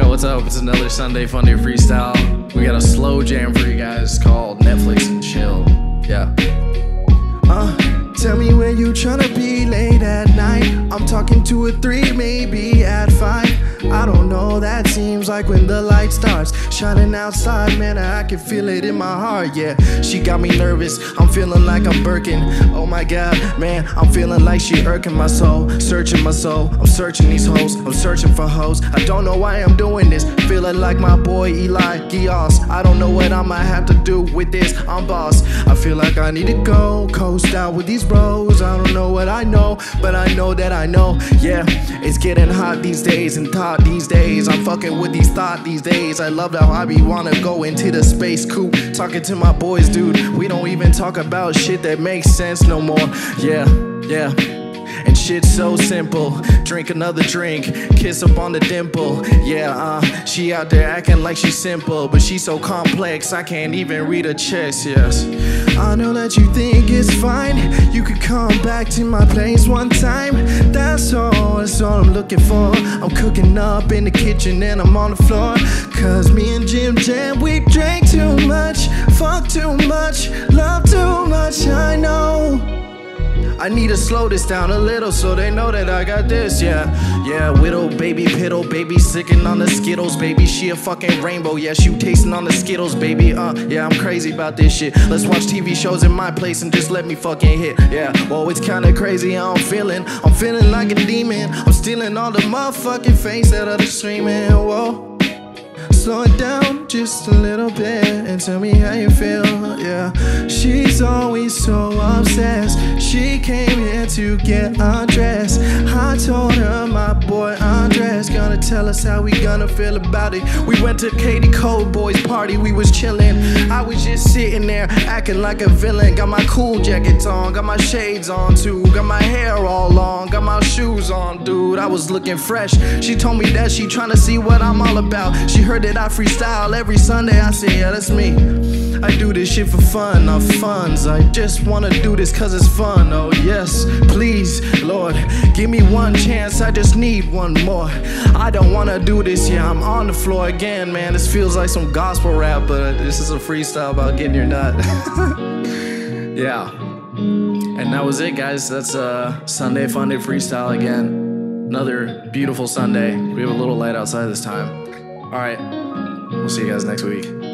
up? It's another Sunday Funday freestyle. We got a slow jam for you guys called Netflix and Chill. Yeah. Uh, tell me where you tryna be late at night. I'm talking two or three, maybe at five. I don't know, that seems like when the light starts shining outside, man, I can feel it in my heart, yeah. She got me nervous, I'm feeling like I'm Birkin. Oh my god, man, I'm feeling like she irking my soul, searching my soul. I'm searching these hoes, I'm searching for hoes. I don't know why I'm doing this, feeling like my boy Eli Gios. I don't know what I'ma have to do with this, I'm boss. I feel like I need to go, coast out with these bros. I don't know what I know, but I know that I know, yeah. It's getting hot these days and these days. I'm fucking with these thought these days. I love how I be wanna go into the space coupe. Talking to my boys, dude. We don't even talk about shit that makes sense no more. Yeah, yeah. And shit's so simple. Drink another drink, kiss up on the dimple. Yeah, uh, she out there acting like she's simple, but she's so complex, I can't even read her chest, yes. I know that you think it's fine. You could come back to my place one time. That's looking for. I'm cooking up in the kitchen and I'm on the floor. Cause me and Jim Jam, I need to slow this down a little so they know that I got this, yeah. Yeah, widow, baby, piddle, baby, sicking on the Skittles, baby. She a fucking rainbow, yeah, she tasting on the Skittles, baby. Uh, yeah, I'm crazy about this shit. Let's watch TV shows in my place and just let me fucking hit, yeah. Well, it's kinda crazy how I'm feeling. I'm feeling like a demon. I'm stealing all the motherfucking out of the streaming, whoa. Slow it down just a little bit and tell me how you feel, yeah. She's always so obsessed. She came here to get undressed. I told tell us how we gonna feel about it. We went to Katie Cole boys party, we was chillin'. I was just sitting there acting like a villain. Got my cool jackets on, got my shades on too, got my hair all long, got my shoes on, dude. I was looking fresh. She told me that she tryna see what I'm all about. She heard that I freestyle every Sunday. I said, yeah, that's me. I do this shit for fun, not funds. I just wanna do this cause it's fun. Oh, yes, please, Lord, give me one chance. I just need one more. I don't wanna do this, yeah, I'm on the floor again, man. This feels like some gospel rap, but this is a freestyle about getting your nut. yeah. And that was it, guys. That's uh, Sunday Funday freestyle again. Another beautiful Sunday. We have a little light outside this time. All right. We'll see you guys next week.